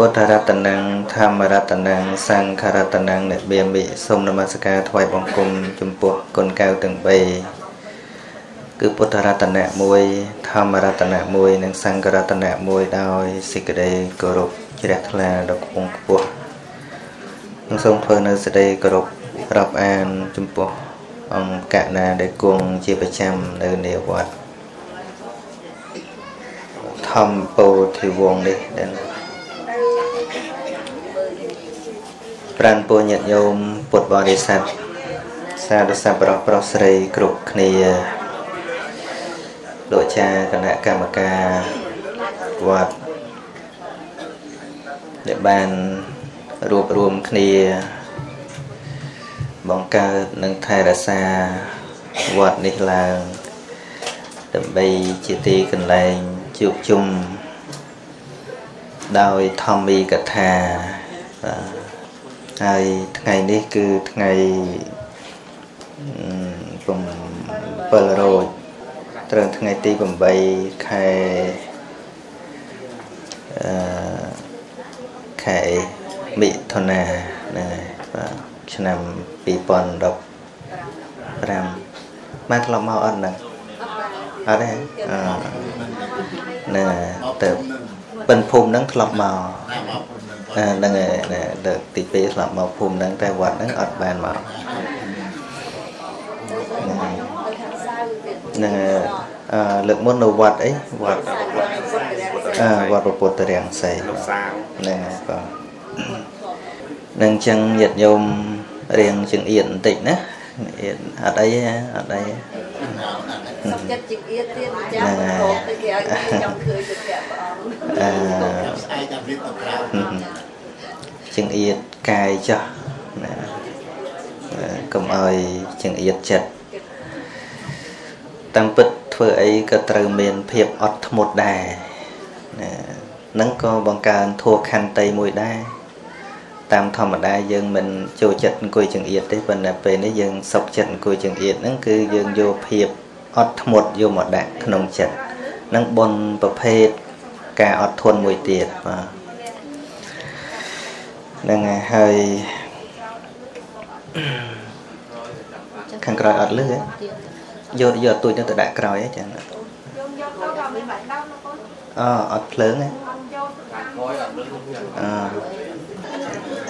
ពុទ្ធរតនំធម្មរតនំសង្ឃរតនំអ្នកបៀមិសូមនមស្ការថ្វាយបង្គំចំពោះគុណកៅទាំង3គឺពុទ្ធរតនៈ1ធម្មរតនៈ1និងសង្ឃរតនៈ1ដោយសេចក្តីគោរពជ្រះថ្លាដល់ខ្ពង់ខ្ពស់និងសូមធ្វើនៅសេចក្តីគោរពរាប់អានចំពោះអង្គកណាដែលគង់ជាប្រចាំនៅនាវត្តធម្មពោធិវងនេះដែល ប្រានពរញាតិញោមពុទ្ធបរិស័ទសាធុសប្បុរសប្រុសស្រីគ្រប់គ្នាលោកចាគណៈកម្មការវត្តដែលបានរួបរวมគ្នាបង្កើតនិងថែរក្សាវត្តនេះឡើងដើម្បីជាទីកន្លែងជួបជុំដោយធម្មីកថាបាទ ហើយថ្ងៃនេះគឺថ្ងៃ7រោចត្រូវថ្ងៃទី8ខែអឺខែមិថុនាហ្នឹងហើយបាទឆ្នាំ2015មកធ្លាប់មកអត់ហ្នឹងអត់ទេអឺណាទៅប៉ិនភូមិហ្នឹងធ្លាប់មក ហ្នឹងហើយលើកទី2ធ្លាប់មកភូមិហ្នឹងតែវត្តហ្នឹងអត់បានមកហ្នឹងអឺលើកមុននៅវត្តអីវត្តអឺវត្តពុទ្ធរាំងសីហ្នឹងហើយបងនឹងចឹងញាតិញោមរៀងចង្អៀតបន្តិចណាអៀតអត់អីអត់អីសុខចិត្តចង្អៀតទៀតចាំរកទៅគេឲ្យចង់ឃើញទៅព្រះ អង្គអឺស្អែកតែរៀបទៅក្រៅចង្អៀតកាយចោះណាកុំឲ្យចង្អៀតចិត្តតាមពិតធ្វើអីក៏ត្រូវមានភាពអត់ធ្មត់ដែរណានឹងក៏បង្កើនធัวខន្តីមួយដែរតាមធម្មតាយើងមិនចូលចិត្តអង្គុយចង្អៀតទេប៉ុន្តែពេលនេះយើងសុខចិត្តអង្គុយចង្អៀតហ្នឹងគឺយើងយកភាពអត់ធ្មត់យកមកដាក់ក្នុងចិត្តនឹងបនប្រភេទ ការអត់ធន់មួយទៀតបាទហ្នឹងហើយខាងក្រោយអត់លឺទេយកយកទូចទៅដាក់ក្រោយអញ្ចឹងអឺអត់ភ្លើងទេ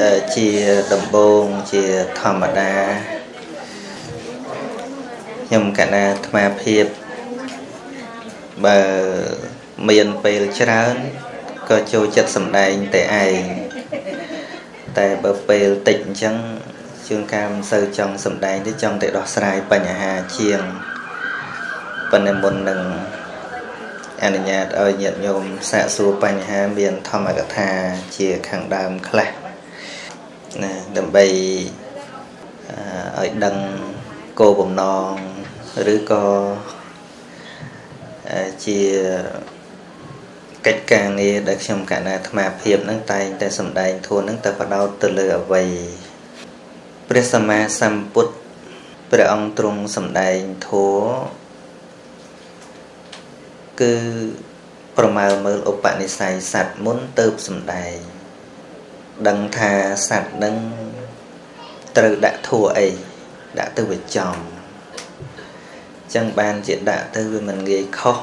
អឺជាដំបងជាធម្មតាខ្ញុំកណាអាត្មាភាពបើ មានពេលច្រើនក៏ចូលចិត្តសម្ដែងតែឯងតែបើពេលតិចអញ្ចឹងជួនកាលមិនសូវចង់សម្ដែងទេចង់តែដោះស្រាយបញ្ហាជាងប៉ុន្តែមុននឹងអនុញ្ញាតឲ្យញាតិញោមសាកសួរបញ្ហាមានធម្មកថាជាខាងដើមខ្លះណាដើម្បីឲ្យដឹងគោលបំណងឬក៏ជា កិច្ចការងារដែលខ្ញុំកណាអាត្មាភាពនឹងតែងតែសម្ដែងធួននឹងទៅបដោតទៅលើអវ័យព្រះសម្មាសម្ពុទ្ធព្រះអង្គទ្រង់សម្ដែងធัวគឺប្រមាលមើលឧបនិស្ស័យសัตว์មុនទៅសម្ដែងដឹងថាសัตว์នឹងត្រូវដាក់ធัวអីដាក់ទៅវាចំចឹងបានជាដាក់ទៅវាមិនងាយខុស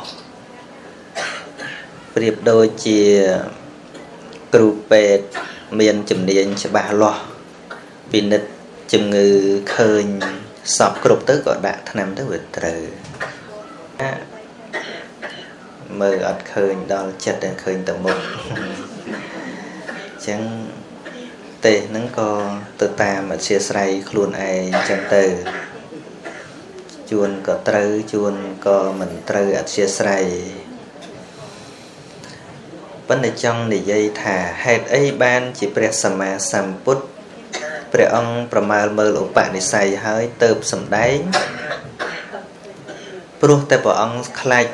ប្រៀបដូចជាគ្រូពេទ្យមានជំនាញច្បាស់លាស់ពិនិត្យជំងឺឃើញសពគ្រប់ទៅក៏ដាក់ថ្នាំទៅវាត្រូវមើលអត់ឃើញដល់ចិត្តតែឃើញតែមុខអញ្ចឹងទេហ្នឹងក៏ទៅតាមអធិស្រ័យខ្លួនឯងអញ្ចឹងទៅជួនក៏ត្រូវជួនក៏មិនត្រូវអធិស្រ័យ ប៉ុន្តែចង់និយាយថាហេតុអីបានជាព្រះសម្មាសម្ពុទ្ធព្រះអង្គប្រមាលមើលឧបនិស្ស័យហើយទៅសម្ដែងព្រោះតែព្រះអង្គខ្លាច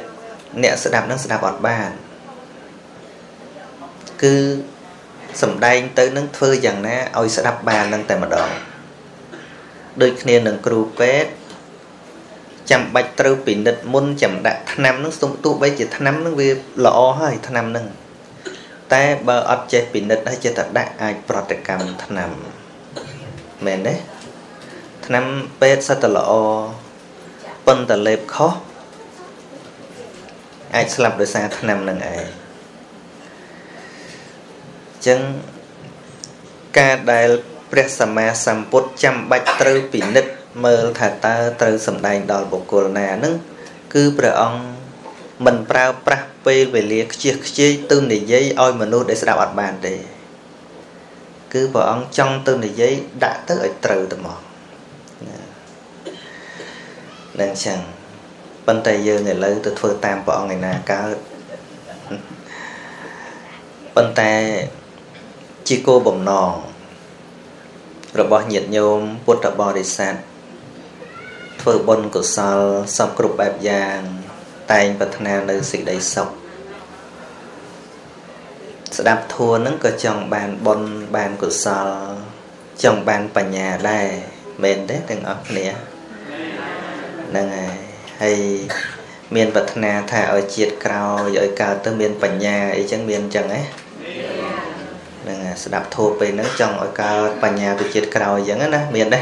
អ្នកស្ដាប់នឹងស្ដាប់អត់បានគឺសំដែងទៅនឹងធ្វើយ៉ាងណាឲ្យស្ដាប់បាននឹងតែម្ដងដូចគ្នានឹងគ្រូពេទ្យចាំបាច់ត្រូវពិនិត្យមុនចាំដាក់ថ្នាំនឹងស្ទុំទោះបីជាថ្នាំនឹងវាល្អហើយថ្នាំនឹង តែបើអត់ចេះពិនិត្យហើយចេះតែដាក់អាចប្រតិកម្មថ្នាំមែនទេថ្នាំពេទ្យសិតតែល្អប៉ុន្តែលេបខុសអាចស្លាប់ដោយសារថ្នាំនឹងឯងចឹងការដែលព្រះសម្មាសម្ពុទ្ធចាំបាច់ត្រូវពិនិត្យមើលថាតើត្រូវសម្ដែងដល់បុគ្គលណានឹងគឺព្រះអង្គមិនប្រើប្រាស់ ពេលវេលាខ្ជិះខ្ជាយទៅនិយាយឲ្យមនុស្សដែលស្ដាប់អត់បានទេគឺព្រះអង្គចង់ទៅនិយាយដាក់ទៅឲ្យត្រូវទៅមកនឹងចឹងប៉ុន្តែយើងឥឡូវទៅធ្វើតាមព្រះអង្គឯណាកើតប៉ុន្តែជាគោលបំណងរបស់ញាតិញោមពុទ្ធបរិស័ទធ្វើបុណ្យកុសលសពគ្រប់បែបយ៉ាង តែងប្រាថ្នានៅសេចក្តីសុខ ស្ដាប់ធัวនឹងក៏ចង់បានបុណ្យបានកុសល ចង់បានបញ្ញាដែរមែនទេទាំងអស់គ្នាហ្នឹងហើយហើយមានប្រាថ្នាថាឲ្យជាតិក្រោយឲ្យកើតទៅមានបញ្ញាអីចឹងមានចឹងហ៎ហ្នឹងស្ដាប់ធូបពេលហ្នឹងចង់ឲ្យកើតបញ្ញាទៅជាតិក្រោយចឹងណាមានទេ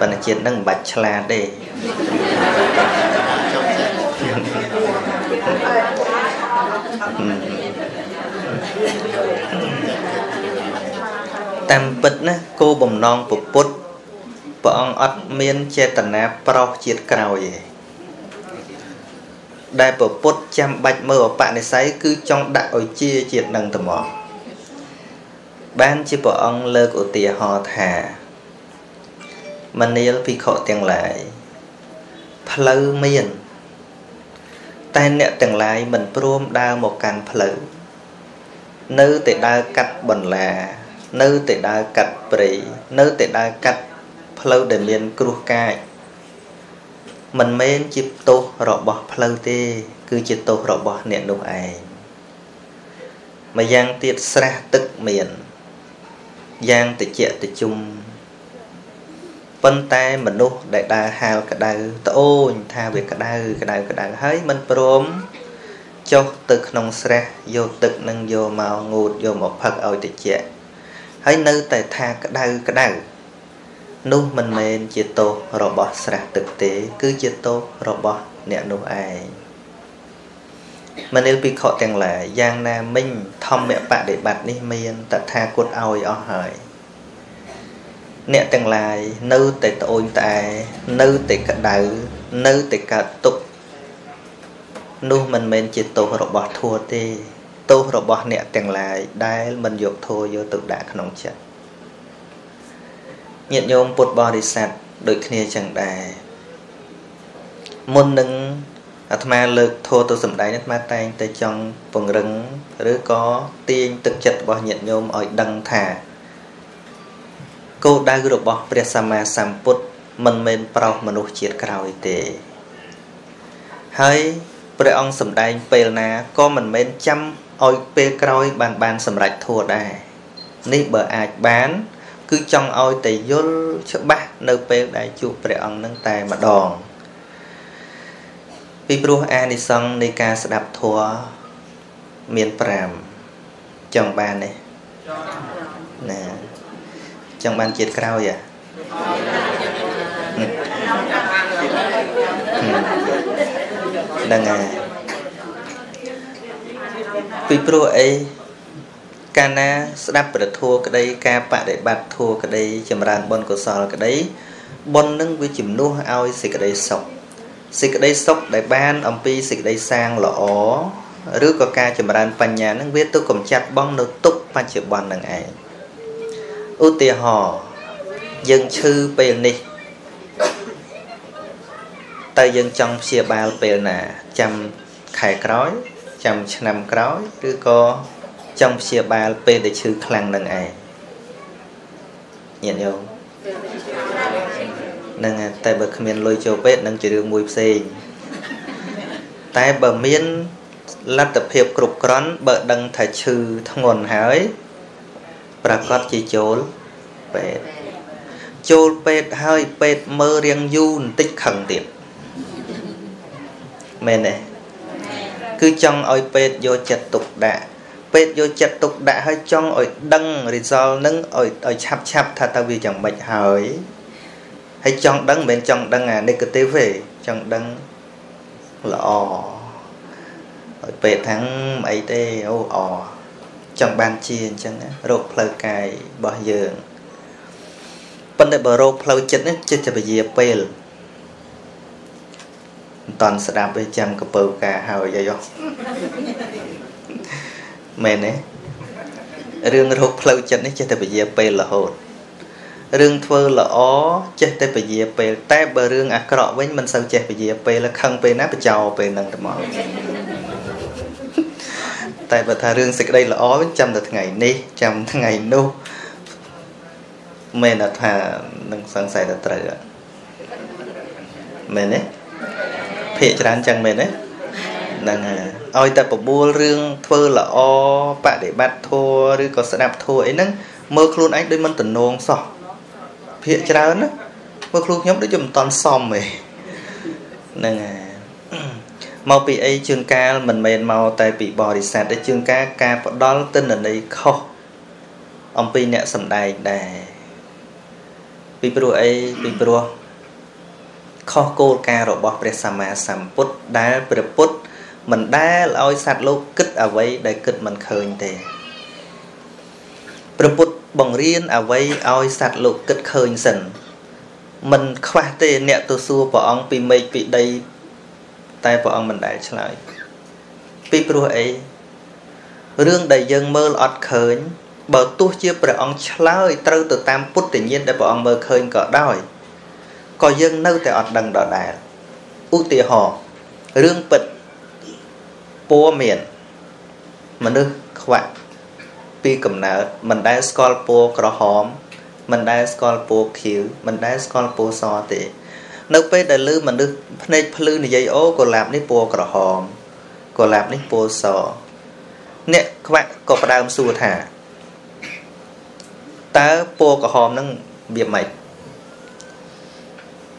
ប៉ុន្តែជាតិហ្នឹងមិនបាច់ឆ្លាតទេ តាមពិតណាគោបំណងពុទ្ធព្រះអង្គអត់មានចេតនាប្រោសជាតិក្រោយទេដែលពពុទ្ធចាំបាច់មើលអបនិស្ស័យគឺចង់ដាក់ឲ្យជាជាតិនឹងត្មងបានជាព្រះអង្គលើកឧទាហរណ៍ថាមនាលភិក្ខុទាំងឡាយផ្លូវមាន តែអ្នកទាំងឡាយមិនព្រមដើរមកកាន់ផ្លូវ នៅតែដើរកាត់បន្លា នៅតែដើរកាត់ព្រៃនៅតែដើរកាត់ផ្លូវដែលមានគ្រោះកាចមិនមែនជាទោសរបស់ផ្លូវទេ គឺជាទោសរបស់អ្នកនោះឯងម្យ៉ាងទៀតស្រះទឹកមានយ៉ាងតិចតិជុំប៉ុន្តែមនុស្សដែលដើរហាលក្តៅត្អូញថាវាក្តៅក្តៅក្តៅហើយមិនព្រម ចុះទៅក្នុងស្រះយកទឹកនឹងយកមកងូតយកមកផឹកឲ្យតិចហើយនៅតែថាក្តៅក្តៅនោះមិនមែនជាទោសរបស់ស្រះទឹកទេ គឺជាទោសរបស់អ្នកនោះឯងមនិលភិក្ខុទាំងឡាយយ៉ាងណាមិញធម្មបដិបត្តិនេះមានតថាគតឲ្យអស់ហើយអ្នកទាំងឡាយនៅតែត្អូញត្អែនៅតែក្តៅនៅតែកើតទុក នោះមិនមែនជាទោសរបស់ធัวទេទោសរបស់អ្នកទាំងឡាយដែលមិនយកធัวយកទៅដាក់ក្នុងចិត្តញាតិញោមពុទ្ធបរិស័ទដូចគ្នាចឹងដែរមុននឹងអាត្មាលើកធោទៅសម្ដែងអាត្មាតែងតែចង់ពង្រឹងឬក៏ទាញទឹកចិត្តរបស់ញាតិញោមឲ្យដឹងថាគោលដៅរបស់ព្រះសម្មាសម្ពុទ្ធមិនមែនប្រោសមនុស្សជាតិក្រោយទេហើយ ព្រះអង្គសម្ដែងពេលណាក៏មិនមែនចាំឲ្យពេលក្រោយបានបានសម្រេចធัวដែរនេះបើអាចបាន គឺចង់ឲ្យតែយល់ច្បាស់នៅពេលដែលជួបព្រះអង្គនឹងតែម្ដងពីព្រោះអានិសង្ឃនៃការស្ដាប់ធម៌មាន5ចង់បានទេណាចង់បានជាតិក្រោយអាហ្នឹងហើយពីព្រោះអីកាលណាស្ដាប់ព្រះធัวក្តីការបដិបត្តិធัวក្តីចម្រើនបុណ្យកុសលក្តីបុណ្យនឹងវាជំនួសឲ្យសេចក្តីសុខសេចក្តីសុខដែលបានអំពីសេចក្តីសាងល្អឬក៏ការចម្រើនបញ្ញានឹងវាទៅកំចាត់បងនៅទុកបច្ចុប្បន្ននឹងឯងឧទាហរណ៍យើងឈឺពេលនេះ តើយើងចង់ព្យាបាលពេលណា ចាំខែក្រោយ ចាំឆ្នាំក្រោយឬក៏ចង់ព្យាបាលពេលដែលឈឺខ្លាំងនឹងឯងញាតិញោមហ្នឹងតែបើគ្មានលុយចូលពេទ្យនឹងជារឿងមួយផ្សេងតែបើមានលទ្ធភាពគ្រប់គ្រាន់បើដឹងថាឈឺធ្ងន់ហើយប្រកាសជាចូលពេទ្យចូលពេទ្យហើយពេទ្យមើលរៀងយូរបន្តិចខឹងទៀត មែនទេគឺចង់ឲ្យពេទ្យយកចិត្តទុកដាក់ពេទ្យយកចិត្តទុកដាក់ឲ្យចង់ឲ្យដឹង result នឹងឲ្យឲ្យឆាប់ឆាប់ថាតើវាយ៉ាងម៉េចហើយហើយចង់ដឹងមិនមែនចង់ដឹងអា negative ទេចង់ដឹងល្អឲ្យពេទ្យថាំងអីទេអូអចង់បានជាអញ្ចឹងណារោគផ្លូវកាយរបស់យើងប៉ុន្តែបើរោគផ្លូវចិត្តនេះចិត្តជាពជាពេល មិនតន់ស្ដាប់ទេចាំកពើការហើយអីយោមែនទេរឿងរោគផ្លូវចិត្តនេះចេះតែពជាពេលរហូតរឿងធ្វើល្អចេះតែពជាពេល តែបើរឿងអាក្រក់វិញមិនសូវចេះពជាពេលខឹងពេលណាបចោពេលហ្នឹងទៅមកតែបើថារឿងសេចក្តីល្អវិញចាំតែថ្ងៃនេះចាំថ្ងៃនោះមែនថានឹងសង្ស័យទៅត្រូវមែនទេ ភាកច្រើនចឹងមែនទេហ្នឹងហើយឲ្យតែបបួលរឿងធ្វើល្អបដិបត្តិធัวឬក៏ស្ដាប់ធัวអីហ្នឹងមើលខ្លួនឯងដូចមិនតំណងសោះភាកច្រើនណាមើលខ្លួនខ្ញុំដូចជាមិនតន់សមទេហ្នឹងហើយមកពីអីជួនកាលមិនមែនមកតែពីបរិស័ទទេជួនកាលការផ្ដល់ទិន្នន័យខុសអំពីអ្នកសំដែងដែរពីព្រោះអីពីព្រោះ ខុសគោលការណ៍របស់ព្រះសម្មាសម្ពុទ្ធដែលព្រះពុទ្ធមិនដែលឲ្យសត្វលោកគិតអ្វីដែលគិតមិនឃើញទេព្រះពុទ្ធបង្រៀនអ្វីឲ្យសត្វលោកគិតឃើញសិនមិនខ្វះទេអ្នកទៅសួរព្រះអង្គពីមេឃពីដីតែព្រះអង្គមិនដែលឆ្លើយពីព្រោះអីរឿងដែលយើងមើលអត់ឃើញបើទោះជាព្រះអង្គឆ្លើយត្រូវទៅតាមពុទ្ធញ្ញាណដែលព្រះអង្គមើលឃើញក៏ដោយ ក៏យើងនៅតែអត់ដឹងដដែលឧទាហរណ៍រឿងពិតពណ៌មានមនុស្សខ្វាក់ពីកំណើតមិនដែលស្គាល់ពណ៌ក្រហម មិនដែលស្គាល់ពណ៌ខៀវមិនដែលស្គាល់ពណ៌សទេ នៅពេលដែលលឺមនុស្សភ្នែកភ្លឺនិយាយអូកុលាបនេះពណ៌ក្រហមកុលាបនេះពណ៌សអ្នកខ្វាក់ក៏ផ្ដើមសួរថាតើពណ៌ក្រហមនឹងវាម៉េច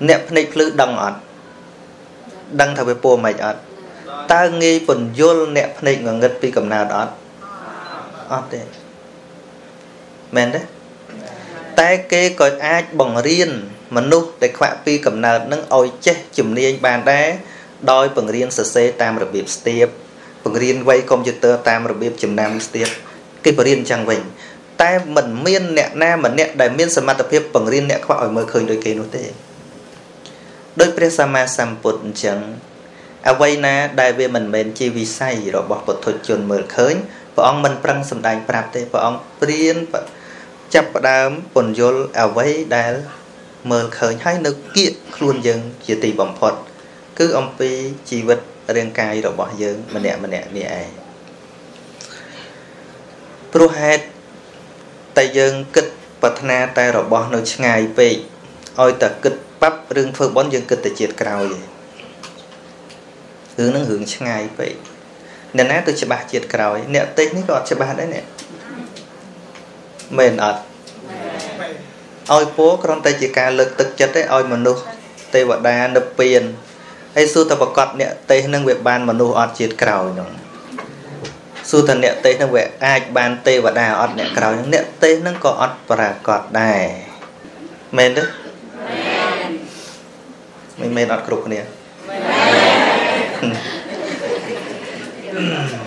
អ្នកភ្នែកភ្លឺដឹងអត់ដឹងថាវាពណ៌ម៉េចអត់តើងាយពន្យល់អ្នកភ្នែកងងឹតពីកំណើតអត់អត់ទេមែនទេតែគេក៏អាចបង្រៀនមនុស្សដែលខ្វាក់ពីកំណើតនឹងឲ្យចេះជំនាញបានដែរដោយបង្រៀនសរសេរតាមរបៀបស្ទាបបង្រៀនវ័យកុំព្យូទ័រតាមរបៀបចំណាំស្ទាបគេបរៀនអញ្ចឹងវិញតែមិនមានអ្នកណាម្នាក់ដែលមានសមត្ថភាពបង្រៀនអ្នកខ្វះឲ្យមើលឃើញដូចគេនោះទេ ដោយព្រះសម្មាសម្ពុទ្ធអញ្ចឹងអ្វីណាដែលវាមិនមែនជាវិស័យរបស់ពុទ្ធជនមើលឃើញព្រះអង្គមិនប្រឹងសម្ដែងប្រាប់ទេព្រះអង្គព្រៀនចាប់ផ្ដើមពន្យល់អ្វីដែលមើលឃើញហើយនៅគៀកខ្លួនយើងជាទីបំផុត គឺអំពីជីវិតរាងកាយរបស់យើងម្នាក់ម្នាក់នេះឯងព្រោះហេតុតែយើងគិតប្រាថ្នាតែរបស់នៅឆ្ងាយពេកឲ្យតែគិត ប៉ាប់រឿងធ្វើបន់យើងគិតតែជាតិក្រោយឯងរឿងហ្នឹងរឿងឆ្ងាយពេកអ្នកណាទៅច្បាស់ជាតិក្រោយ អ្នកតិចនេះក៏អត់ច្បាស់ដែរនេះមែនអត់ឲ្យពូគ្រាន់តែជាការលើកទឹកចិត្តទេឲ្យមនុស្សទេវតានិព្វានហើយសួរតែប្រកាសអ្នកទេសនឹងវាបានមនុស្សអត់ជាតិក្រោយហ្នឹងសួរតែអ្នកទេសនឹងវាអាចបានទេវតាអត់អ្នកក្រោយហ្នឹងអ្នកទេសនឹងក៏អត់ប្រកបដែរមែនទេ មែនមិនមែនអត់គ្រប់គ្នាមែន